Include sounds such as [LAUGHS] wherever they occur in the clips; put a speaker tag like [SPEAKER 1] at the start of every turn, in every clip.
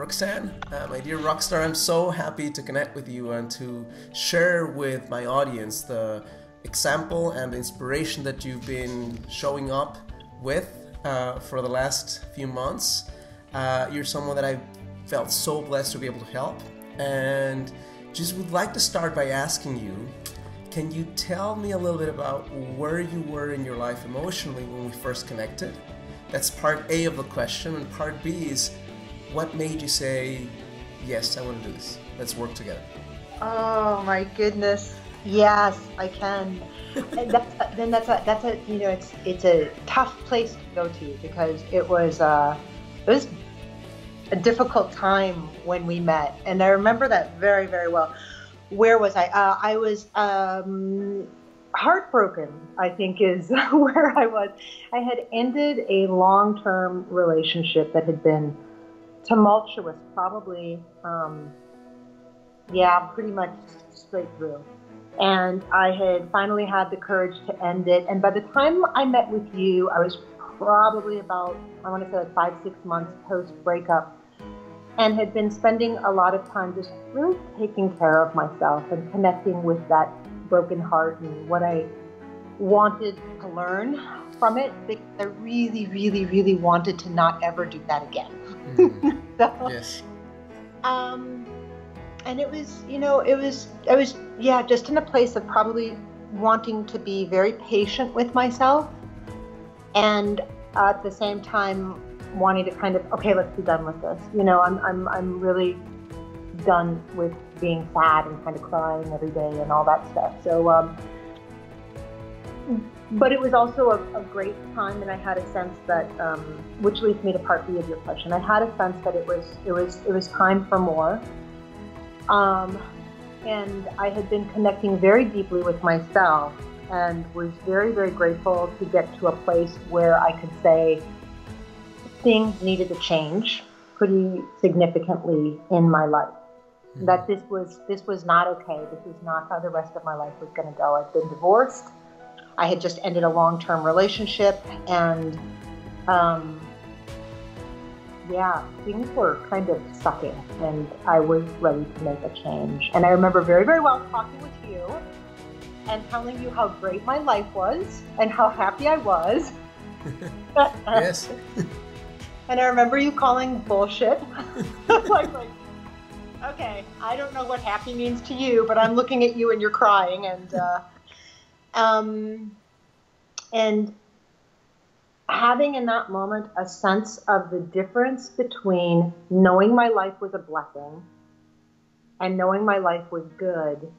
[SPEAKER 1] Roxanne, uh, my dear rockstar. I'm so happy to connect with you and to share with my audience the example and the inspiration that you've been showing up with uh, for the last few months. Uh, you're someone that I felt so blessed to be able to help, and just would like to start by asking you can you tell me a little bit about where you were in your life emotionally when we first connected? That's part A of the question. And part B is what made you say, yes, I want to do this? Let's work together.
[SPEAKER 2] Oh my goodness. Yes, I can. [LAUGHS] and that's, then that's a, that's a, you know, it's, it's a tough place to go to because it was, uh, it was a difficult time when we met. And I remember that very, very well where was I? Uh, I was um, heartbroken, I think is [LAUGHS] where I was. I had ended a long term relationship that had been tumultuous, probably, um, yeah, pretty much straight through. And I had finally had the courage to end it. And by the time I met with you, I was probably about, I want to say like five, six months post breakup and had been spending a lot of time just really taking care of myself and connecting with that broken heart and what I wanted to learn from it I really, really, really wanted to not ever do that again.
[SPEAKER 1] Mm. so, [LAUGHS] yes.
[SPEAKER 2] Um, and it was, you know, it was, I was, yeah, just in a place of probably wanting to be very patient with myself and at the same time wanting to kind of okay, let's be done with this. You know, I'm I'm I'm really done with being sad and kind of crying every day and all that stuff. So, um, but it was also a, a, great time, and I had a sense that, um, which leads me to part B of your question. I had a sense that it was it was it was time for more. Um, and I had been connecting very deeply with myself, and was very very grateful to get to a place where I could say things needed to change pretty significantly in my life. Mm-hmm. That this was this was not okay. This is not how the rest of my life was going to go. I've been divorced. I had just ended a long-term relationship, and um, yeah, things were kind of sucking, and I was ready to make a change. And I remember very, very well talking with you and telling you how great my life was and how happy I was. [LAUGHS]
[SPEAKER 1] yes.
[SPEAKER 2] And I remember you calling bullshit. [LAUGHS] like, like, okay, I don't know what happy means to you, but I'm looking at you and you're crying. And, uh, um, and having in that moment a sense of the difference between knowing my life was a blessing and knowing my life was good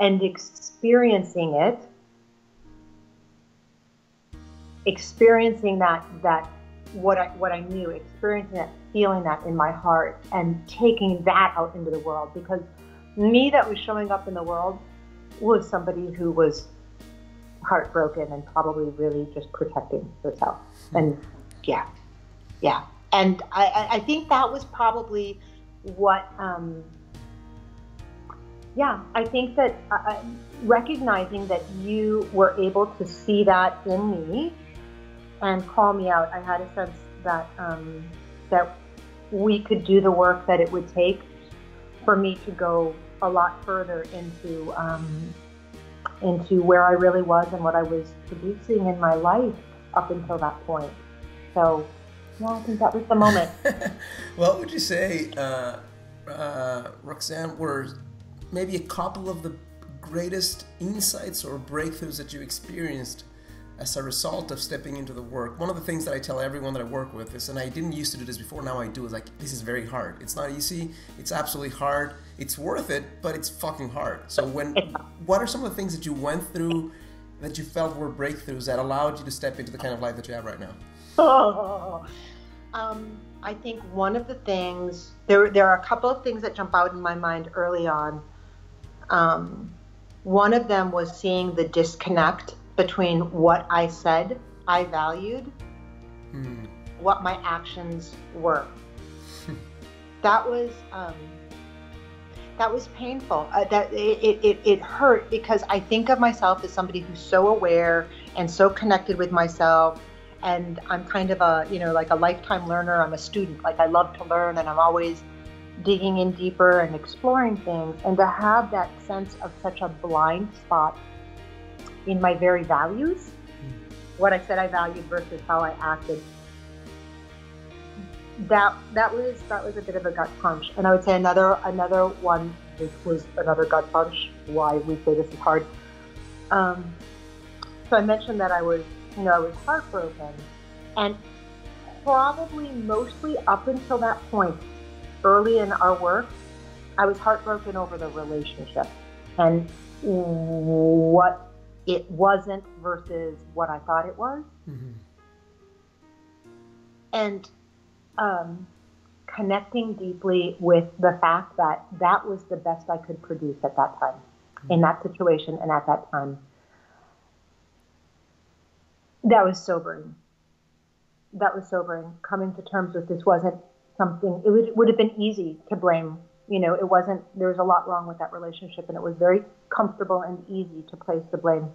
[SPEAKER 2] and experiencing it experiencing that that what I what I knew, experiencing that, feeling that in my heart, and taking that out into the world. Because me that was showing up in the world was somebody who was heartbroken and probably really just protecting herself. Mm-hmm. And yeah, yeah. And I, I think that was probably what. Um, yeah, I think that uh, uh recognizing that you were able to see that in me and call me out. I had a sense that um, that we could do the work that it would take for me to go a lot further into um, into where I really was and what I was producing in my life up until that point. So, yeah, I think that was the moment. [LAUGHS]
[SPEAKER 1] what would you say, uh, uh, Roxanne, were maybe a couple of the greatest insights or breakthroughs that you experienced as a result of stepping into the work, one of the things that I tell everyone that I work with is, and I didn't used to do this before, now I do, is like, this is very hard. It's not easy, it's absolutely hard, it's worth it, but it's fucking hard. So, when, [LAUGHS] what are some of the things that you went through that you felt were breakthroughs that allowed you to step into the kind of life that you have right now?
[SPEAKER 2] Oh, [LAUGHS] um, I think one of the things, there, there are a couple of things that jump out in my mind early on. Um, one of them was seeing the disconnect between what I said I valued, hmm. what my actions were. [LAUGHS] that was um, that was painful. Uh, that it, it it hurt because I think of myself as somebody who's so aware and so connected with myself and I'm kind of a you know like a lifetime learner. I'm a student. Like I love to learn, and I'm always digging in deeper and exploring things. And to have that sense of such a blind spot in my very values, what I said I valued versus how I acted. That that was that was a bit of a gut punch, and I would say another another one which was another gut punch. Why we say this is hard. Um, so I mentioned that I was you know I was heartbroken, and probably mostly up until that point, early in our work, I was heartbroken over the relationship and what it wasn't versus what I thought it was. Mm-hmm. And um, connecting deeply with the fact that that was the best I could produce at that time, mm-hmm. in that situation and at that time. That was sobering. That was sobering. Coming to terms with this wasn't something, it would, would have been easy to blame. You know, it wasn't, there was a lot wrong with that relationship, and it was very comfortable and easy to place the blame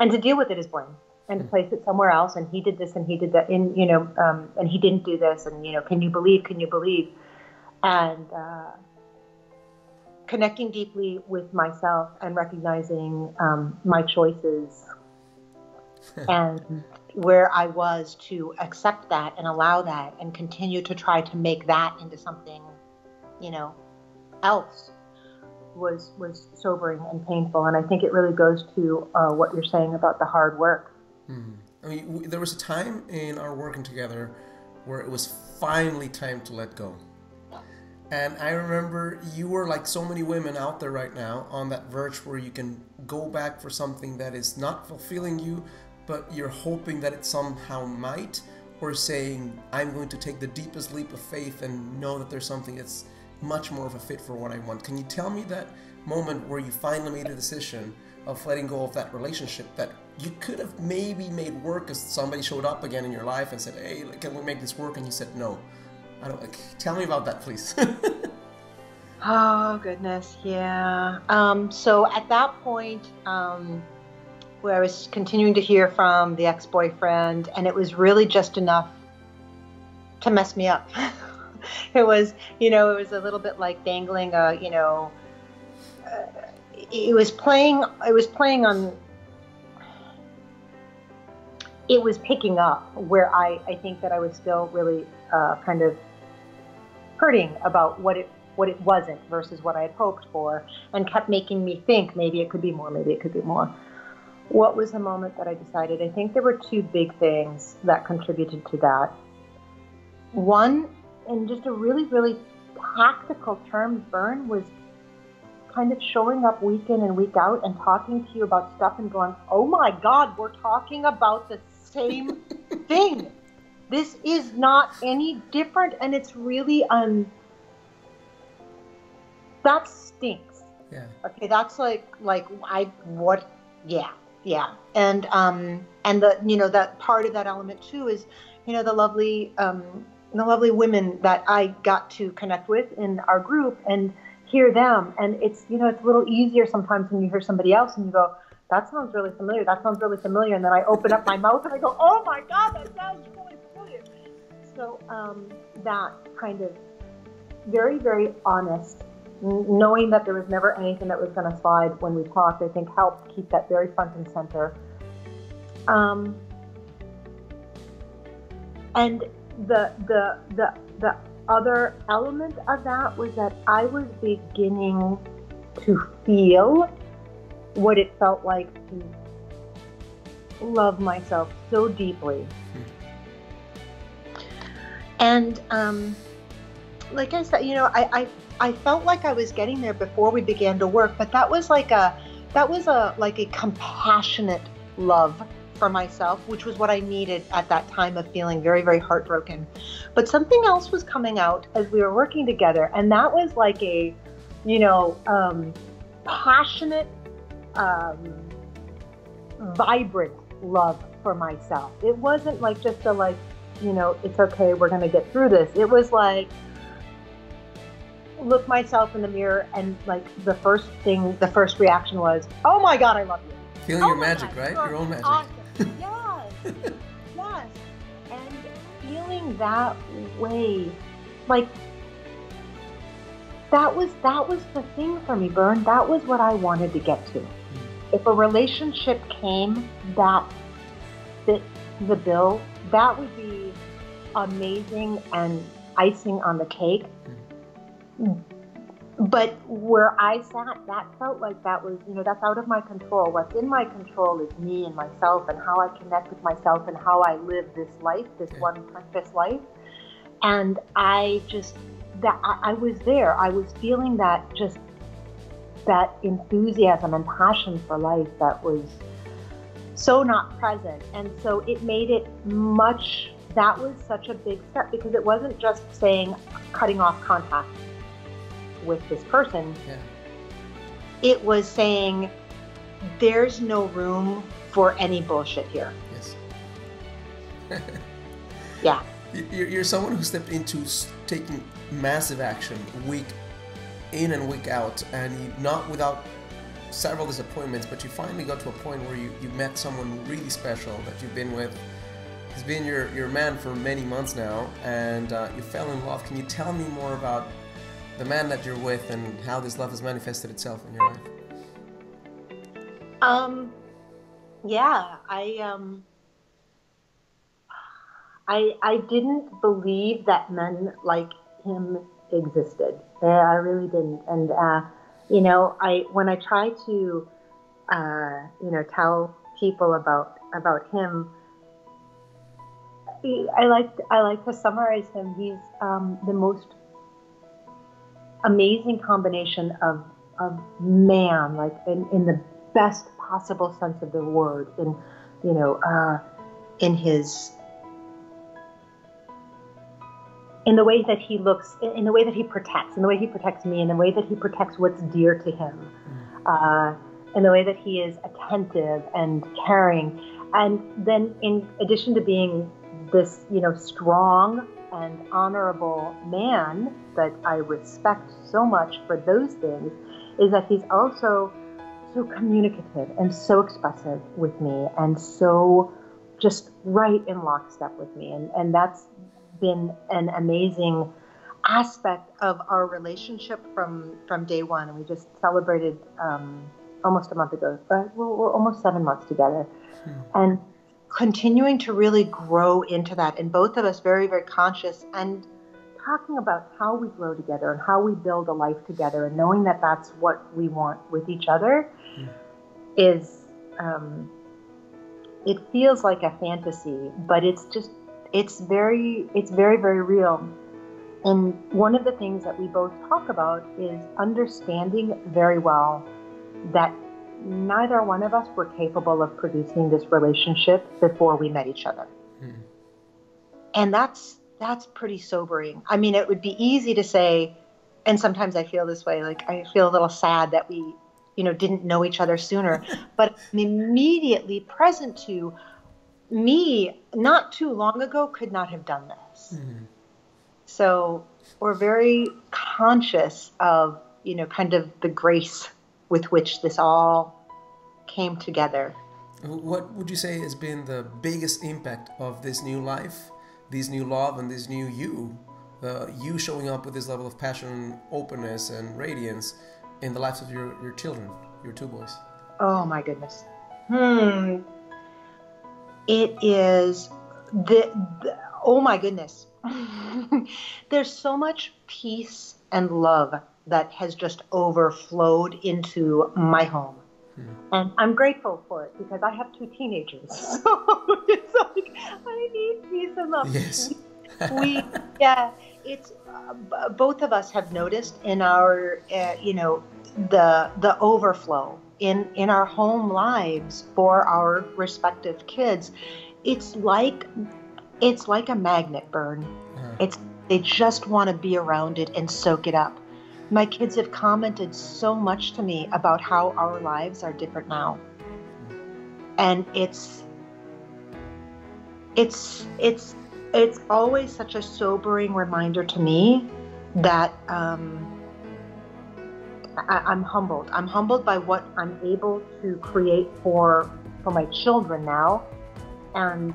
[SPEAKER 2] and to deal with it as blame and to hmm. place it somewhere else. And he did this and he did that, in, you know, um, and he didn't do this. And, you know, can you believe? Can you believe? And, uh, connecting deeply with myself and recognizing um, my choices [LAUGHS] and where I was to accept that and allow that and continue to try to make that into something, you know, else was was sobering and painful. And I think it really goes to uh, what you're saying about the hard work.
[SPEAKER 1] Mm. I mean, we, there was a time in our working together where it was finally time to let go. And I remember you were like so many women out there right now on that verge where you can go back for something that is not fulfilling you, but you're hoping that it somehow might, or saying, I'm going to take the deepest leap of faith and know that there's something that's much more of a fit for what I want. Can you tell me that moment where you finally made a decision of letting go of that relationship that you could have maybe made work because somebody showed up again in your life and said, Hey, can we make this work? And you said, No. I don't like, tell me about that, please. [LAUGHS]
[SPEAKER 2] oh, goodness. Yeah. Um, so at that point, um, where I was continuing to hear from the ex boyfriend, and it was really just enough to mess me up. [LAUGHS] [LAUGHS] it was, you know, it was a little bit like dangling a, you know, uh, it was playing, it was playing on, it was picking up where I, I think that I was still really uh, kind of hurting about what it what it wasn't versus what I had hoped for, and kept making me think maybe it could be more, maybe it could be more what was the moment that I decided? I think there were two big things that contributed to that. One, in just a really, really tactical terms, Bern was kind of showing up week in and week out and talking to you about stuff and going, oh my God, we're talking about the same [LAUGHS] thing. This is not any different. And it's really, um, that stinks.
[SPEAKER 1] Yeah.
[SPEAKER 2] Okay. That's like, like, I, what, yeah yeah and um and the you know that part of that element too is you know the lovely um the lovely women that i got to connect with in our group and hear them. And it's you know it's a little easier sometimes when you hear somebody else and you go that sounds really familiar. That sounds really familiar. And then i open up my mouth and i go oh my god that sounds really familiar. So um that kind of very very honest knowing that there was never anything that was going to slide when we talked, I think helped keep that very front and center. Um, and the the the the other element of that was that I was beginning to feel what it felt like to love myself so deeply. And um, like I said, you know, I, I I felt like I was getting there before we began to work, but that was like a that was a like a compassionate love for myself, which was what I needed at that time of feeling very very heartbroken. But something else was coming out as we were working together, and that was like a you know um, passionate, um, vibrant love for myself. It wasn't like just a like you know it's okay we're going to get through this. It was like look myself in the mirror and like the first thing, the first reaction was, "Oh my god, I love you."
[SPEAKER 1] Feeling
[SPEAKER 2] oh
[SPEAKER 1] your magic, God, right? Your own magic.
[SPEAKER 2] Awesome. Yes. [LAUGHS] Yes. And feeling that way, like that was that was the thing for me, Bern. That was what I wanted to get to. Hmm. If a relationship came that fit the bill, that would be amazing and icing on the cake. Hmm. But where I sat, that felt like that was, you know, that's out of my control. What's in my control is me and myself and how I connect with myself and how I live this life, this one precious life. And I just, that I, I was there. I was feeling that just that enthusiasm and passion for life that was so not present. And so it made it much, that was such a big step because it wasn't just saying cutting off contact with this person.
[SPEAKER 1] Yeah.
[SPEAKER 2] It was saying there's no room for any bullshit here.
[SPEAKER 1] Yes. [LAUGHS]
[SPEAKER 2] Yeah.
[SPEAKER 1] You're, you're someone who stepped into taking massive action week in and week out, and you, not without several disappointments, but you finally got to a point where you, you met someone really special that you've been with. He's been your, your man for many months now, and uh, you fell in love. Can you tell me more about the man that you're with and how this love has manifested itself in your life?
[SPEAKER 2] Um, yeah, I um, I I didn't believe that men like him existed. I really didn't. And uh, you know, I when I try to uh, you know tell people about about him, I like I like to summarize him. He's um, the most amazing combination of of man, like in, in the best possible sense of the word, in you know, uh, in his in the way that he looks, in the way that he protects, in the way he protects me, in the way that he protects what's dear to him, uh, in the way that he is attentive and caring, and then in addition to being this, you know, strong and honorable man that I respect so much for those things, is that he's also so communicative and so expressive with me and so just right in lockstep with me. And, and that's been an amazing aspect of our relationship from, from day one. And we just celebrated um, almost a month ago, but we're, we're almost seven months together. And continuing to really grow into that. And both of us very, very conscious and talking about how we grow together and how we build a life together and knowing that that's what we want with each other is um, it feels like a fantasy but it's just it's very it's very very real and one of the things that we both talk about is understanding very well that neither one of us were capable of producing this relationship before we met each other. Hmm. And that's that's pretty sobering. I mean it would be easy to say and sometimes i feel this way like i feel a little sad that we you know didn't know each other sooner. [LAUGHS] But i'm immediately present to me not too long ago could not have done this. Hmm. So we're very conscious of you know kind of the grace with which this all came together
[SPEAKER 1] What would you say has been the biggest impact of this new life, this new love, and this new you? Uh, you showing up with this level of passion, openness, and radiance in the lives of your, your children, your two boys.
[SPEAKER 2] Oh my goodness. Hmm. It is the, the oh my goodness. [LAUGHS] There's so much peace and love that has just overflowed into my home. And I'm grateful for it because I have two teenagers. [LAUGHS] So it's like I need peace and love.
[SPEAKER 1] Yes.
[SPEAKER 2] we yeah it's uh, b- both of us have noticed in our uh, you know the the overflow in in our home lives for our respective kids it's like it's like a magnet Bern it's they just want to be around it and soak it up my kids have commented so much to me about how our lives are different now and it's it's it's it's always such a sobering reminder to me that um, I, I'm humbled. I'm humbled by what I'm able to create for for my children now, and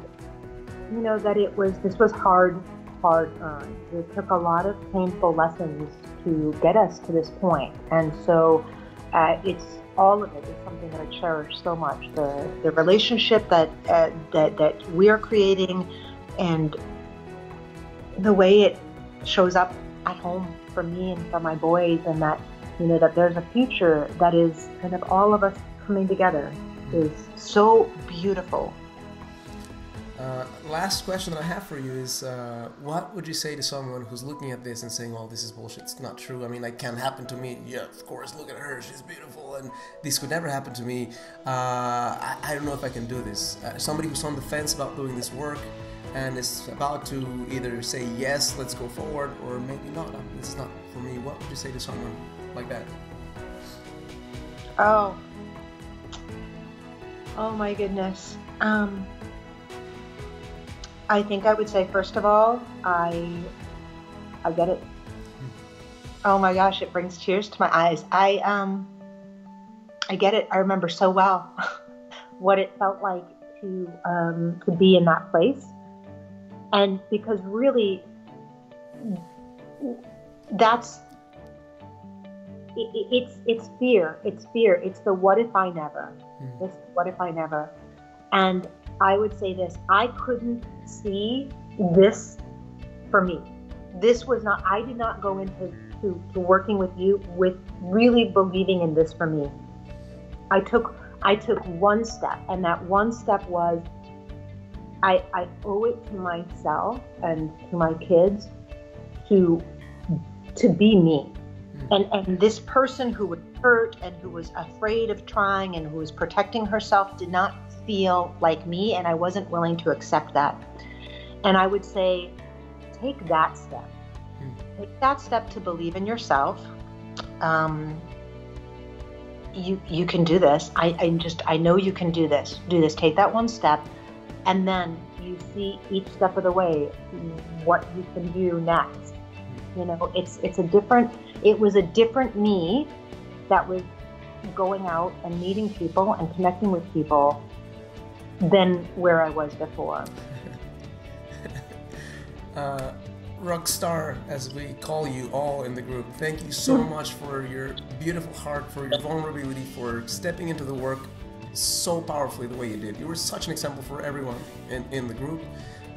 [SPEAKER 2] you know, that it was this was hard, hard earned. It took a lot of painful lessons to get us to this point, and so uh, it's all of it is something that I cherish so much. The the relationship that uh, that that we're creating, and the way it shows up at home for me and for my boys, and that you know that there's a future that is kind of all of us coming together is so beautiful.
[SPEAKER 1] Uh, last question that I have for you is uh, what would you say to someone who's looking at this and saying, oh, this is bullshit, it's not true? I mean, like, can't happen to me. Yeah, of course, look at her, she's beautiful, and this could never happen to me. Uh, I, I, don't know if I can do this. Uh, somebody who's on the fence about doing this work and is about to either say, yes, let's go forward, or maybe not, this is not for me. What would you say to someone like that?
[SPEAKER 2] Oh, oh my goodness. Um, I think I would say first of all, I I get it. Oh my gosh, it brings tears to my eyes. I um I get it. I remember so well [LAUGHS] what it felt like to um to be in that place. And because really that's it, it's it's fear. It's fear. It's the what if I never. Mm. It's what if I never. And I would say this I couldn't see this for me. This was not, I did not go into to, to working with you with really believing in this for me. I took I took one step, and that one step was I, I owe it to myself and to my kids to to be me. Hmm. And and this person who was hurt and who was afraid of trying and who was protecting herself did not feel like me, and I wasn't willing to accept that. And I would say, take that step. Hmm. Take that step to believe in yourself. Um, you you can do this. I, I just I know you can do this. Do this. Take that one step, and then you see each step of the way what you can do next. You know, it's it's a different. It was a different me that was going out and meeting people and connecting with people than where I was before. [LAUGHS]
[SPEAKER 1] uh, Rockstar, as we call you all in the group, thank you so hmm. much for your beautiful heart, for your vulnerability, for stepping into the work so powerfully the way you did. You were such an example for everyone in, in the group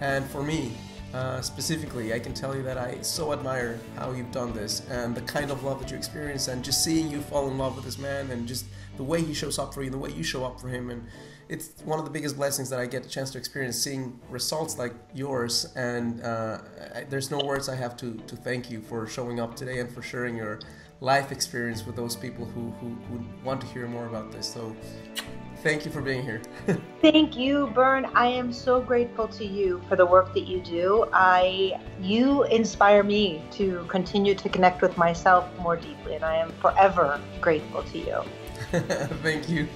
[SPEAKER 1] and for me. Uh, specifically, I can tell you that I so admire how you've done this and the kind of love that you experience, and just seeing you fall in love with this man, and just the way he shows up for you, the way you show up for him, and it's one of the biggest blessings that I get a chance to experience seeing results like yours. And uh, I, there's no words I have to, to thank you for showing up today and for sharing your life experience with those people who, who, who want to hear more about this. So thank you for being here. [LAUGHS]
[SPEAKER 2] thank you, Bern. I am so grateful to you for the work that you do. I you inspire me to continue to connect with myself more deeply, and I am forever grateful to you. [LAUGHS]
[SPEAKER 1] thank you.